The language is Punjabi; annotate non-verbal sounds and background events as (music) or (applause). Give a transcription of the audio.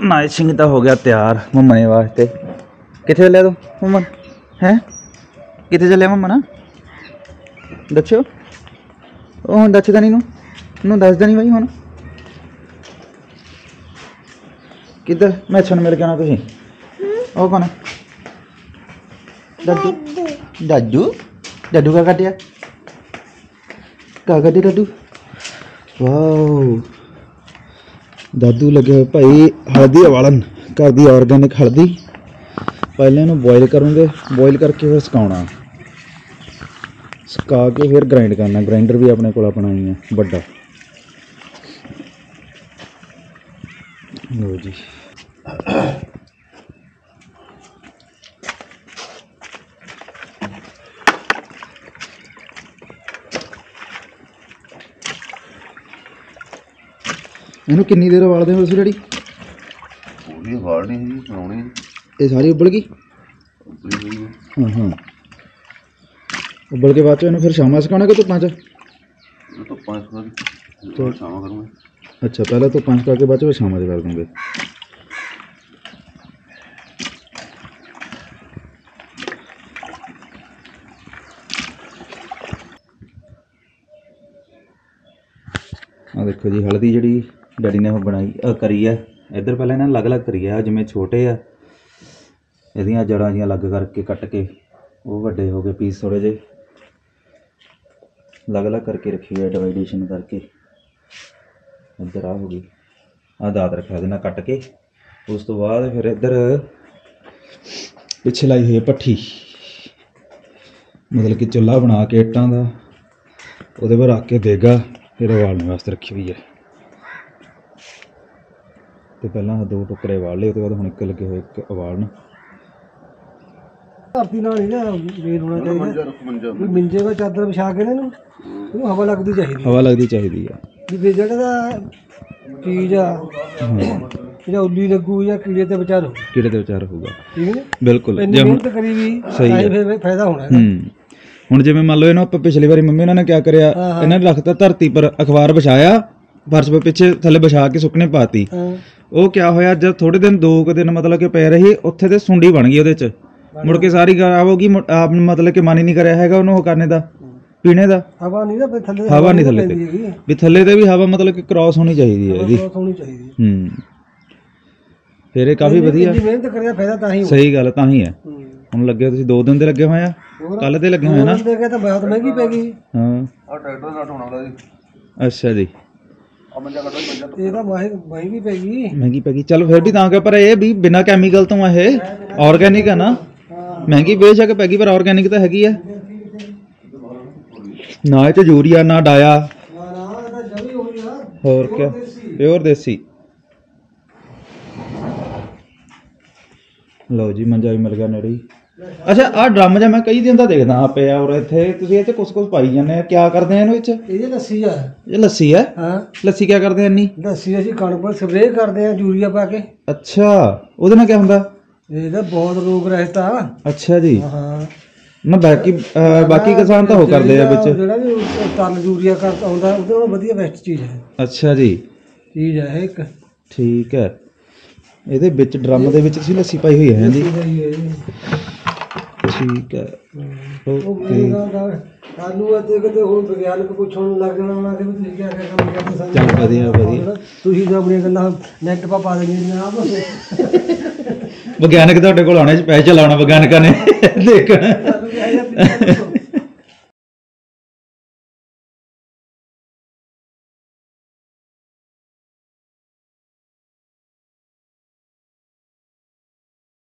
ਨਾਈਟ ਸਿੰਘ ਤਾਂ ਹੋ ਗਿਆ ਤਿਆਰ ਮੰਮਣੇ ਵਾਸਤੇ। ਕਿੱਥੇ ਚੱਲਿਆ ਤੂੰ ਮੰਮਨ ਹੈ? ਕਿੱਥੇ ਚੱਲਿਆ ਮੰਮਨ ਦੱਸਿਓ। ਉਹ ਹੁਣ ਦੱਸਦਾ ਨਹੀਂ ਨੂੰ। ਨੂੰ ਦੱਸਦਾ ਨਹੀਂ ਬਾਈ ਹੁਣ। ਕਿੱਧਰ? ਮੈਂ ਛਣ ਮਿਲ ਕੇ ਆਉਣਾ ਤੁਸੀਂ। ਉਹ ਕੌਣ? ਡੱਡੂ। ਡੱਡੂ? ਡੱਡੂ ਕਾ ਕੱਟਿਆ? ਕਾ ਕੱਟਿਆ ਡੱਡੂ? ਵਾਓ। ਦਾਦੂ ਲੱਗੇ ਹੋਇਆ ਭਾਈ ਹਲਦੀ ਵਾਲਨ ਘਰ ਦੀ ਆਰਗੈਨਿਕ ਹਲਦੀ। ਪਹਿਲਾਂ ਇਹਨੂੰ ਬੋਇਲ ਕਰੂੰਗੇ ਬੋਇਲ ਕਰਕੇ ਫਿਰ ਸੁਕਾਉਣਾ। ਸੁਕਾ ਕੇ ਫਿਰ ਗ੍ਰਾਈਂਡ ਕਰਨਾ ਗ੍ਰਾਈਂਡਰ ਵੀ ਆਪਣੇ ਕੋਲ ਆਪਣਾ ਹੀ ਹੈ ਵੱਡਾ। ਲੋ ਜੀ। ਇਹਨੂੰ ਕਿੰਨੀ ਦੇਰ ਉਬਾਲਦੇ ਹੋ ਤੁਸੀਂ ਡੈਡੀ? ਉਹਦੀ ਵਾਲ ਨਹੀਂ ਜੀ ਬਣਾਉਣੀ ਇਹ ਸਾਰੀ ਉਬਲ ਗਈ? ਹੋਈ ਹੈ। ਹਾਂ ਹਾਂ। ਉਬਲ ਕੇ ਬਾਅਦ ਚ ਇਹਨੂੰ ਫਿਰ ਸ਼ਾਮਾਂ ਸੁਕਾਉਣਾ ਕਿ ਧੁੱਪਾਂ ਚ? ਇਹ ਤਾਂ ਪੰਜ ਸੌ ਦੀ ਤੋਂ ਸ਼ਾਮ ਕਰੂੰਗਾ। ਅੱਛਾ ਪਹਿਲਾਂ ਧੁੱਪਾਂ ਚ ਕਰਕੇ ਬਾਅਦ ਚ ਫਿਰ ਸ਼ਾਮਾਂ ਚ ਕਰ ਦੂੰਗੇ। ਆ ਦੇਖੋ ਜੀ ਹਲਦੀ ਜਿਹੜੀ ਡੈਡੀ ਨੇ ਉਹ ਬਣਾਈ ਅ, ਕਰੀ ਹੈ ਇੱਧਰ ਪਹਿਲਾਂ ਇਹਨਾਂ ਨੇ ਅਲੱਗ-ਅਲੱਗ ਕਰੀ ਆ ਜਿਵੇਂ ਛੋਟੇ ਆ ਇਹਦੀਆਂ ਜੜ੍ਹਾਂ ਜੀਆਂ ਅਲੱਗ ਕਰਕੇ ਕੱਟ ਕੇ ਉਹ ਵੱਡੇ ਹੋ ਗਏ ਪੀਸ ਥੋੜ੍ਹੇ ਜਿਹੇ। ਅਲੱਗ-ਅਲੱਗ ਕਰਕੇ ਰੱਖੀ ਹੋਈ ਡਿਵਾਈਡੇਸ਼ਨ ਕਰਕੇ। ਇੱਧਰ ਆ ਹੋ ਗਈ ਆ ਦਾਤ ਰੱਖਿਆ ਉਹਦੇ ਨਾਲ ਕੱਟ ਕੇ। ਉਸ ਤੋਂ ਬਾਅਦ ਫਿਰ ਇੱਧਰ ਪਿੱਛੇ ਲਾਈ ਹੋਈ ਹੈ ਪੱਠੀ ਮਤਲਬ ਕਿ ਚੁੱਲ੍ਹਾ ਬਣਾ ਕੇ ਇੱਟਾਂ ਦਾ ਉਹਦੇ ਪਰ ਰੱਖ ਕੇ ਦੇਗਾ ਫਿਰ ਉਬਾਲਣ ਵਾਸਤੇ ਰੱਖੀ ਹੋਈ ਹੈ ਤੇ ਪਹਿਲਾਂ ਦੋ ਟੁਕੜੇ ਉਬਾਲ ਲਏ ਉਹ ਤੋਂ ਬਾਅਦ ਹੁਣ ਇੱਕ ਲੱਗੇ ਹੋਏ ਇੱਕ ਉਬਾਲਣ ਧਰਤੀ ਨਾਲ ਹੀ ਨਾ ਵੇਲ ਹੋਣਾ ਚਾਹੀਦਾ। ਵੀ ਮਿੰਜੇ ਚਾਦਰ ਵਿਛਾ ਕੇ ਨਾ ਇਹਨੂੰ ਇਹਨੂੰ ਹਵਾ ਲੱਗਦੀ ਚਾਹੀਦੀ ਹਵਾ ਲੱਗਦੀ ਚਾਹੀਦੀ ਆ। ਵੀ ਜਿਹੜਾ ਦਾ ਚੀਜ਼ ਆ ਜਿਹੜਾ ਉੱਲੀ ਲੱਗੂ ਜਾਂ ਕੀੜੇ ਤੇ ਵਿਚਾਰ ਹੋ ਕਿਹੜੇ ਦੇ ਵਿਚਾਰ ਹੋਊਗਾ। ਠੀਕ ਹੈ ਬਿਲਕੁਲ। ਜੇ ਹੁਣ ਮਿਹਨਤ ਕਰੀ ਵੀ ਸਹੀ ਤਾਂ ਹੀ। ਫਿਰ ਫਾਇਦਾ ਹੋਣਾ ਇਹਦਾ। ਹੂੰ ਹੁਣ ਜਿਵੇਂ ਮੰਨ ਲਓ ਇਹਨੂੰ ਆਪਾਂ ਪਿਛਲੀ ਵਾਰੀ ਮੰਮੀ ਉਹਨਾਂ ਨੇ ਕਿਆ ਕਰਿਆ ਇਹਨਾਂ ਨੇ ਰੱਖਤਾ ਧਰਤੀ ਪਰ ਅਖਬਾਰ ਵਿਛਾਇਆ ਫਰਸ਼ 'ਤੇ ਪਿੱਛੇ ਥੱਲੇ ਵਿਛਾ ਕੇ ਸੁੱਕਣੇ ਪਾਤੀ। ਹਾਂ। ਉਹ ਕਿਆ ਹੋਇਆ ਜਦ ਥੋੜੇ ਦਿਨ ਦੋ ਕੁ ਦਿਨ ਮਤਲਬ ਕਿ ਪੈ ਰਹੀ ਉੱਥੇ ਤੇ ਸੁੰਡੀ ਬਣ ਗਈ ਉਹਦੇ 'ਚ। ਮੁੜ ਕੇ ਸਾਰੀ ਖਰਾਬ ਹੋ ਗਈ ਮੁੜ- ਆਪ ਨੂੰ ਮਤਲਬ ਕਿ ਮਨ ਹੀ ਨਹੀਂ ਕਰਿਆ ਹੈਗਾ ਉਹਨੂੰ ਉਹ ਕਰਨੇ ਦਾ ਪੀਣੇ ਦਾ। ਹਵਾ ਨਹੀਂ ਨਾ ਫਿਰ ਥੱਲੇ ਹਵਾ ਨਹੀਂ ਥੱਲੇ ਪੈਂਦੀ ਤੇ। ਹੈਗੀ। ਵੀ ਥੱਲੇ ਤੇ ਵੀ ਹਵਾ ਮਤਲਬ ਕਿ ਕ੍ਰਾਸ ਹੋਣੀ ਚਾਹੀਦੀ ਹੈ ਇਹਦੀ। ਬਹੁਤ ਹੋਣੀ ਚਾਹੀਦੀ ਹੈ। ਹੂੰ। ਫਿਰ ਇਹ ਕਾਫੀ ਵਧੀਆ। ਇੰਨੀ ਮਿਹਨਤ ਕਰਿਆ ਫਾਇਦਾ ਤਾਂ ਹੀ ਸਹੀ ਗੱਲ ਤਾਂ ਹੀ ਹੈ ਹੂੰ। ਹੁਣ ਲੱਗੇ ਤੁਸੀਂ ਦੋ ਦਿਨ ਦੇ ਲੱਗੇ ਹੋਏ ਆ। ਹੋਰ? ਕੱਲ ਦੇ ਲੱਗੇ ਹੋਏ ਆ ਨਾ। ਉਹ ਦੇਖਿਆ ਤਾਂ ਬਹੁਤ ਮਹਿੰਗੀ ਪੈ ਗਈ। ਹਾਂ। ਆ ਟਰੈਕਟਰ ਦਾ ਹੋਣਾ ਵਾਲਾ ਜੀ। ਅੱਛਾ ਜੀ। ਇਹ ਤਾਂ ਮਹਿੰਗੀ ਪੈ ਗਈ। ਮਹਿੰਗੀ ਪੈ ਗਈ। ਚਲ ਫਿਰ ਵੀ ਤਾਂ ਕਿ ਪਰ ਇਹ ਵੀ ਬਿਨਾ ਕੈਮੀਕਲ ਤੋਂ ਆ ਇਹ। ਆਰਗੈਨਿਕ ਆ ਨਾ। ਮਹਿੰਗੀ ਬੇਸ਼ੱਕ ਪੈ ਗਈ ਪਰ ਆਰਗੈਨਿਕ ਤਾਂ ਹੈਗੀ ਆ। ਨਾ ਇਹ ਚ ਯੂਰੀਆ ਨਾ ਡਾਇਆ। ਤਾਂ ਹੋ ਹੋਰ ਕਿਆ? ਪਿਓਰ ਦੇਸੀ। ਲਓ ਜੀ ਮੰਜਾ ਵੀ ਮਿਲ ਗਿਆ ਨੇੜੇ ਹੀ। ਅੱਛਾ ਆਹ ਡਰਮ ਜਿਹਾ ਮੈਂ ਕਈ ਦਿਨ ਦਾ ਦੇਖਦਾ ਆ ਪਿਆ ਔਰ ਇੱਥੇ ਤੁਸੀਂ ਇੱਥੇ ਕੁਛ ਕੁਛ ਪਾਈ ਜਾਂਦੇ ਆ ਕਿਆ ਕਰਦੇ ਆ ਇਹਨੂੰ ਵਿੱਚ? ਇਹ ਲੱਸੀ ਆ। ਇਹ ਲੱਸੀ ਹੈ? ਹਾਂ। ਲੱਸੀ ਕਿਆ ਕਰਦੇ ਆ ਇੰਨੀ? ਲੱਸੀ ਅਸੀਂ ਕਣਕ ਪਰ ਸਪਰੇਅ ਕਰਦੇ ਆ ਯੂਰੀਆ ਪਾ ਕੇ। ਅੱਛਾ ਉਹਦੇ ਨਾਲ ਕਿਆ ਹੁੰਦਾ? ਇਹ ਤਾਂ ਬਹੁਤ ਰੋਗ ਰਹਿਤਾ ਅੱਛਾ ਜੀ। ਹਾਂ। ਨਾ ਬਾਕੀ ਬਾਕੀ ਕਿਸਾਨ ਤਾਂ ਉਹ ਕਰਦੇ ਆ ਵਿੱਚ। ਜਿਹੜਾ ਵੀ ਤਨ ਯੂਰੀਆ ਕਰ ਆਉਂਦਾ ਉਹਦੇ ਨਾਲੋਂ ਵਧੀਆ ਬੈਸਟ ਚੀਜ਼ ਹੈ। ਅੱਛਾ ਜੀ। ਚੀਜ਼ ਹੈ ਇੱਕ। ਠੀਕ ਹੈ। ਇਹਦੇ ਵਿੱਚ ਡਰਮ ਦੇ ਵਿੱਚ ਤੁਸੀਂ ਲੱਸੀ ਪਾਈ ਹੋਈ ਹੈ ਜੀ। ਠੀਕ ਹੈ। ਓਕੇ। ਸਾਨੂੰ ਅਤੇ ਕਿਤੇ ਹੋਰ ਵਿਗਿਆਨਕ ਪੁੱਛਣ ਲੱਗ ਜਾਣਾ ਉਹਨਾਂ ਕਿ ਤੁਸੀਂ ਕਿਆ ਕਿਆ ਕੰਮ ਕਰਦੇ ਸਾਨੂੰ? ਚੱਲ ਵਧੀਆ ਵਧੀਆ। ਤੁਸੀਂ ਤਾਂ ਆਪਣੀਆਂ ਗੱਲਾਂ ਨੈਟ ਪਾ ਪਾ ਦੇਣੀਆਂ ਆਪ ਵਿਗਿਆਨਕ ਤੁਹਾਡੇ ਕੋਲ ਆਉਣੇ ਸਪੈਸ਼ਲ ਆਉਣਾ ਵਿਗਿਆਨਕਾਂ ਨੇ। ਦੇਖਣ (laughs)